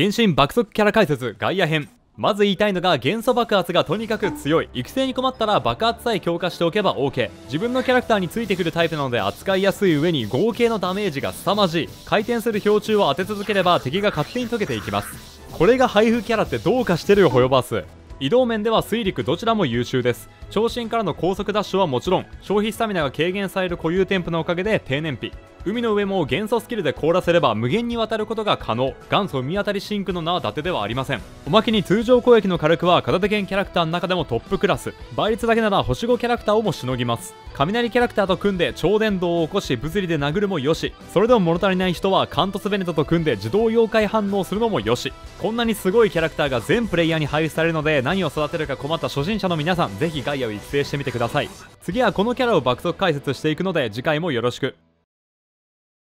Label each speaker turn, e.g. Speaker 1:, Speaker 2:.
Speaker 1: 原神爆速キャラ解説ガイア編。まず言いたいのが元素爆発がとにかく強い。育成に困ったら爆発さえ強化しておけば OK 自分のキャラクターについてくるタイプなので扱いやすい上に合計のダメージが凄まじい。回転する標柱を当て続ければ敵が勝手に溶けていきます。これが配布キャラってどうかしてるよホヨバース。移動面では水陸どちらも優秀です。長身からの高速ダッシュはもちろん。消費スタミナが軽減される固有添付のおかげで低燃費。海の上も元素スキルで凍らせれば無限に渡ることが可能。元祖海当たりシンクの名は伊達ではありません。おまけに通常攻撃の火力は片手剣キャラクターの中でもトップクラス。倍率だけなら星5キャラクターをもしのぎます。雷キャラクターと組んで超電導を起こし物理で殴るもよしそれでも物足りない人はカントスベネトと組んで自動妖怪反応するのもよし。こんなにすごいキャラクターが全プレイヤーに配布されるので何を育てるか困った初心者の皆さんぜひガイアを育成してみてください。次はこのキャラを爆速解説していくので次回もよろしく。